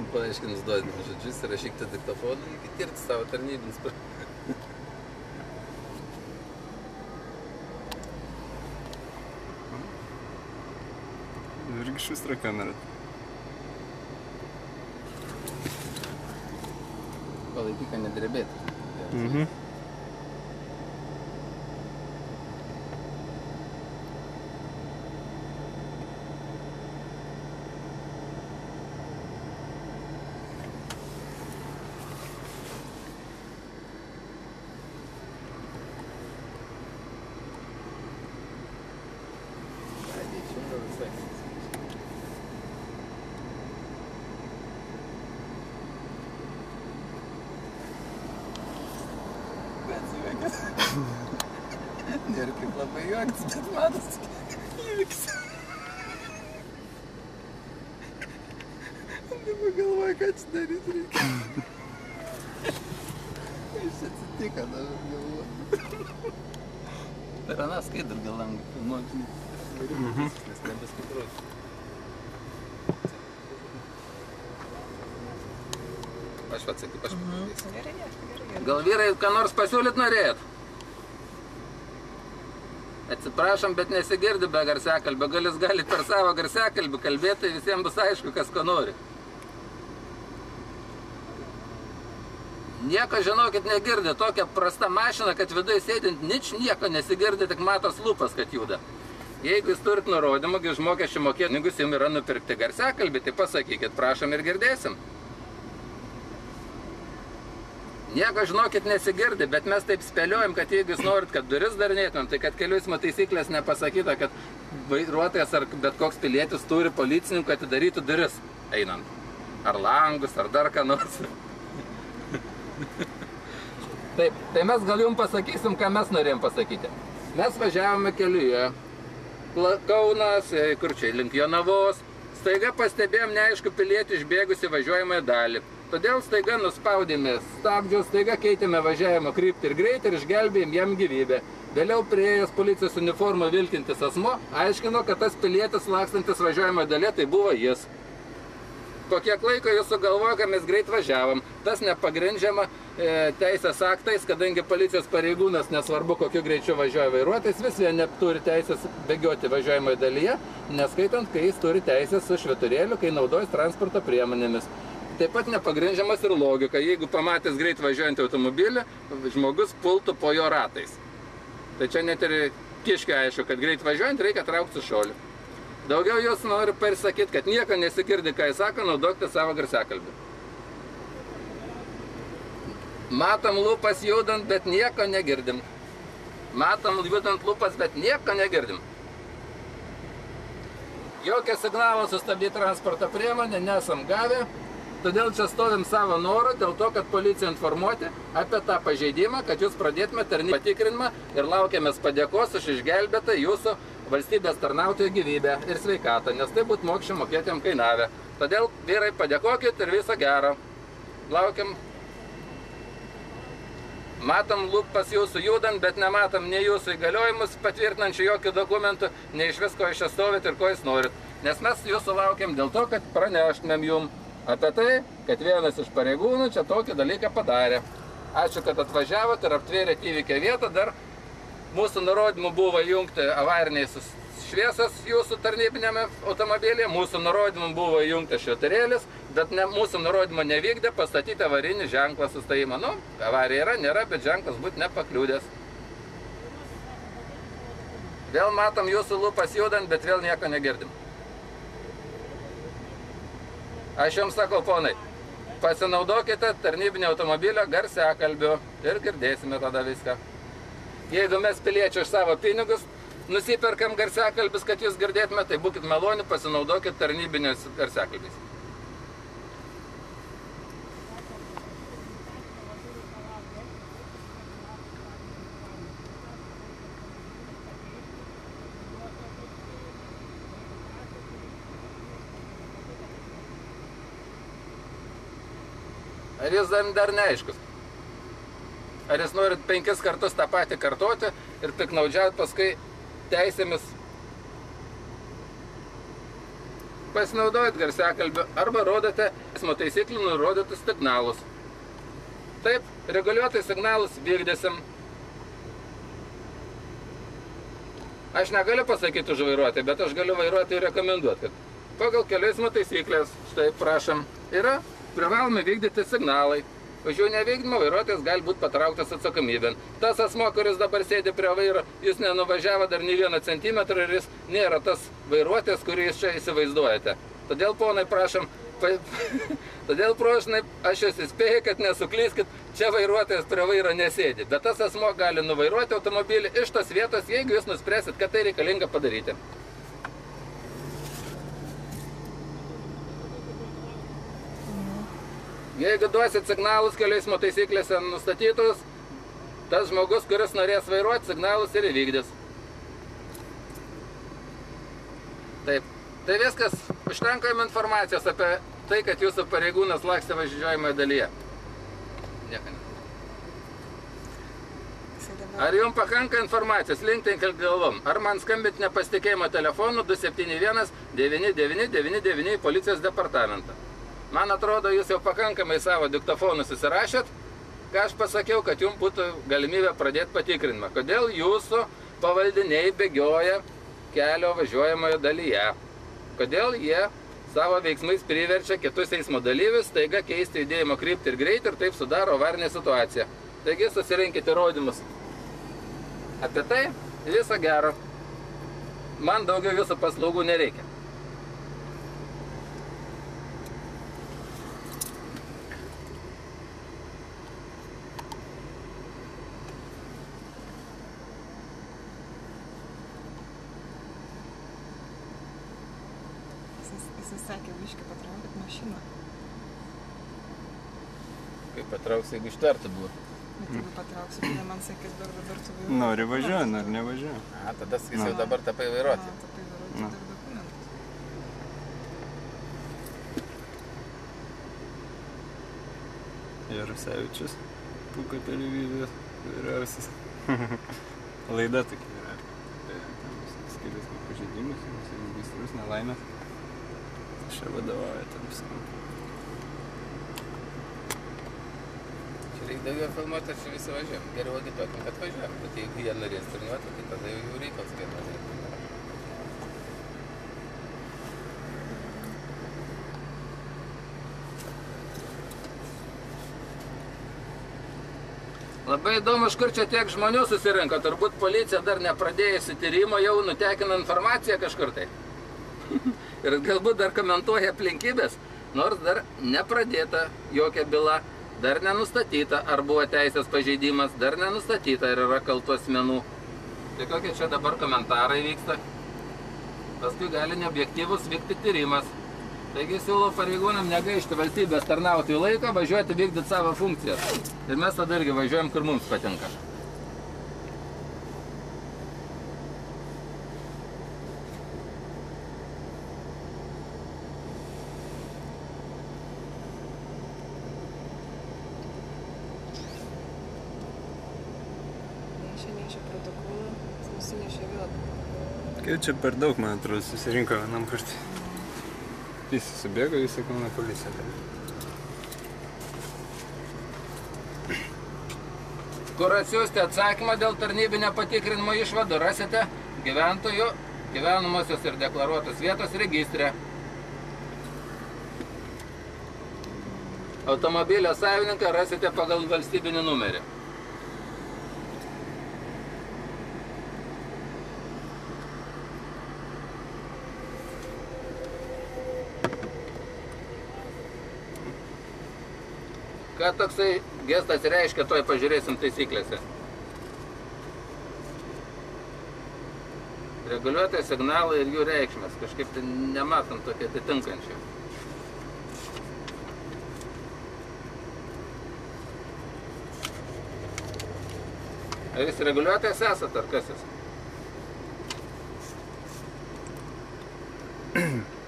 Jums paaiškinus duodami žodžius ir rašykite diktofoną, tirti savo tarnybinis. Irgi švistra kamera. Palaikyk, kad nedrebėtų. Mhm. Nėra kaip labai juoktis, bet matas įvykis. Dabar galvoju, ką čia daryti reikia. Kas čia atsitiko, dabar galvoju. Per aną skaidrų gal langą filmuok, žinai. Nes nebeskaidruosiu. Aš pats sakyk, aš pats. Gerai, gerai, gerai. Gal vyrai ką nors pasiūlyt norėjot? Atsiprašom, bet nesigirdi be garsiakalbio. Gal jūs galite per savo garsiakalbį kalbėti, tai visiems bus aišku, kas ko nori. Nieko, žinokit, negirdi. Tokia prasta mašina, kad viduje sėdint nič nieko nesigirdi, tik matos lūpas, kad juda. Jeigu jūs turit nurodymą, iš mokesčių mokėtinigus jums yra nupirkti garsiakalbį, tai pasakykit, prašom ir girdėsim. Nieko, žinokit, nesigirdi, bet mes taip spėliojam, kad jeigu jūs norit, kad duris darinėtumėm, tai kad kelių eismo taisyklės nepasakyta, kad vairuotojas ar bet koks pilietis turi policininkų atidarytų duris einant. Ar langus, ar dar ką nors. Taip, tai mes gal jums pasakysim, ką mes norėjom pasakyti. Mes važiavome keliuje. Kaunas, e, kur čia, link Jonavos. Staiga pastebėjom neaišku pilietį išbėgusi važiuojamąją dalį. Todėl staiga nuspaudėme stabdžius, staiga keitėme važiavimo kryptį ir greitį ir išgelbėjom jam gyvybę. Vėliau prieėjęs policijos uniformą vilkintis asmo aiškino, kad tas pilietis lakstantis važiuojamą dalį tai buvo jis. Po kiek laiko jūs sugalvojo, kad mes greit važiavom. Tas nepagrindžiama e, teisės aktais, kadangi policijos pareigūnas, nesvarbu kokiu greičiu važiuoja vairuotojas, vis vien neturi teisės bėgioti važiuojamoje dalyje, neskaitant, kai jis turi teisės su šviturėliu, kai naudojas transporto priemonėmis. Taip pat nepagrindžiamas ir logika. Jeigu pamatęs greit važiuojantį automobilį, žmogus pultų po jo ratais. Tai čia net ir kiškiai aišku, kad greit važiuojant reikia traukti šoliu. Daugiau jūs noriu pasakyti, kad nieko nesigirdi, ką jis sako, naudokite savo garsiakalbį. Matom lūpas judant, bet nieko negirdim. Matom judant lūpas, bet nieko negirdim. Jokio signalo sustabdyti transporto priemonę nesam gavę, todėl čia stovim savo norą dėl to, kad policija informuoti apie tą pažeidimą, kad jūs pradėtume tarnybą patikrinimą ir laukiamės padėkos už išgelbėtą jūsų valstybės tarnautojų gyvybę ir sveikatą, nes tai būtų mokesčių mokėtėm kainavę. Todėl vyrai padėkokit ir viso gero. Laukiam. Matom lūpas jūsų judant, bet nematom nei jūsų įgaliojimus patvirtinančių jokių dokumentų, nei iš visko iš čia stovit ir ko jūs norit. Nes mes jūsų laukiam dėl to, kad praneštumėm jum apie tai, kad vienas iš pareigūnų čia tokį dalyką padarė. Ačiū, kad atvažiavot ir aptvėrėt įvykę vietą. Dar mūsų nurodymų buvo jungti avariniai šviesas jūsų tarnybinėme automobilyje, mūsų nurodymų buvo įjungtas šviturėlis, bet ne, mūsų nurodymo nevykdė pastatyti avarinį ženklą sustojimą. Nu, avarija yra, nėra, bet ženklas būtų nepakliūdęs. Vėl matom jūsų lūpas judant, bet vėl nieko negirdim. Aš jums sakau, ponai, pasinaudokite tarnybinio automobilio garsiakalbiu ir girdėsime tada viską. Jeigu mes piliečių iš savo pinigus nusiperkam garsiakalbis, kad jūs girdėtume, tai būkit maloni, pasinaudokit tarnybinės garsiakalbis. Ar jis dar, dar neaiškus? Ar jūs norit penkis kartus tą patį kartoti ir piknaudžiauti paskui teisėmis? pasinaudojat garsiakalbiu arba rodote eismo taisyklių nurodytus signalus. Taip, reguliuotai signalus vykdysim. Aš negaliu pasakyti už vairuotoją, bet aš galiu vairuotojui rekomenduoti, kad pagal kelių eismo taisyklės, štai prašom, yra privalomi vykdyti signalai. Už jų nevykdymą vairuotojas gali būti patrauktas atsakomybėn. Tas asmo, kuris dabar sėdi prie vairo, jis nenuvažiavo dar nei vieną centimetrą ir jis nėra tas vairuotojas, kurį jūs čia įsivaizduojate. Todėl, ponai, prašom, pa... todėl, prašom, aš jūs įspėju, kad nesuklyskit, čia vairuotojas prie vairo nesėdi. Bet tas asmo gali nuvairuoti automobilį iš tos vietos, jeigu jūs nuspręsit, kad tai reikalinga padaryti. Jeigu duosit signalus kelių eismo taisyklėse nustatytus, tas žmogus, kuris norės vairuoti, signalus ir įvykdys. Taip. Tai viskas, užtenka jums informacijos apie tai, kad jūsų pareigūnas lakstė važiuojamoje dalyje. Nieko ne. Ar jums pakanka informacijos? Linktelkit galvom. Ar man skambinti nepasitikėjimo telefonu 271 9999 į policijos departamentą? Man atrodo, jūs jau pakankamai savo diktofonus įsirašėt, ką aš pasakiau, kad jums būtų galimybė pradėti patikrinimą. Kodėl jūsų pavaldiniai bėgioja kelio važiuojamoje dalyje? Kodėl jie savo veiksmais priverčia kitus eismo dalyvius taiga keisti judėjimo kryptį ir greitį ir taip sudaro avarinę situaciją. Taigi susirinkite įrodymus. Apie tai viso gero. Man daugiau jūsų paslaugų nereikia. Jis, jis sakė, viškai patraukit mašiną. Kaip patrauks, jeigu ištvertų buvo. Bet jeigu patrauksiu, tai man sakys, dar dabar tu vairuoji. Nori važiuoji, nori nevažiuoji. A, tada jis jau dabar tapai vairuoti. Na, tapai vairuoti dar dokumentus. Jarusevičius, Puko televizijos vyriausias. Laida tokia yra. Skiriasi pažeidimus, gaisrus, nelaimės. Čia vadovauju tam viskam. Čia reikia daugiau filmuoti, ar čia visi važiuojam. Geriau agituokim, kad važiuojam. Bet jeigu jie norės treniruoti, tai tada jau jų reikalas vienas reikia. Labai įdomu, iš kur čia tiek žmonių susirinko. Turbūt policija dar nepradėjusi tyrimo, jau nutekino informaciją kažkur tai. Ir galbūt dar komentuoja aplinkybės, nors dar nepradėta jokia byla, dar nenustatyta, ar buvo teisės pažeidimas, dar nenustatyta, ar yra kaltų asmenų. Tai kokie čia dabar komentarai vyksta. Paskui gali neobjektyvus vykti tyrimas. Taigi siūlau pareigūnam negaišti valstybės tarnautojų laiką, važiuoti vykdyti savo funkcijas. Ir mes tada irgi važiuojam, kur mums patinka. Jis nusinešė vėl. Kaip čia per daug, man atrodo, susirinko vienam kartui. Visi subėgo, visi kauno policija. Kur atsiųsti atsakymą dėl tarnybinio patikrinimo išvadų rasite gyventojų gyvenamosios ir deklaruotos vietos registre. Automobilio savininką rasite pagal valstybinį numerį. Ką toksai gestas reiškia, toj pažiūrėsim taisyklėse. Reguliuotojai signalai ir jų reikšmės. Kažkaip tai nematom tokia tai atitinkančia. Ar jūs reguliuotojas esat, ar kas esat?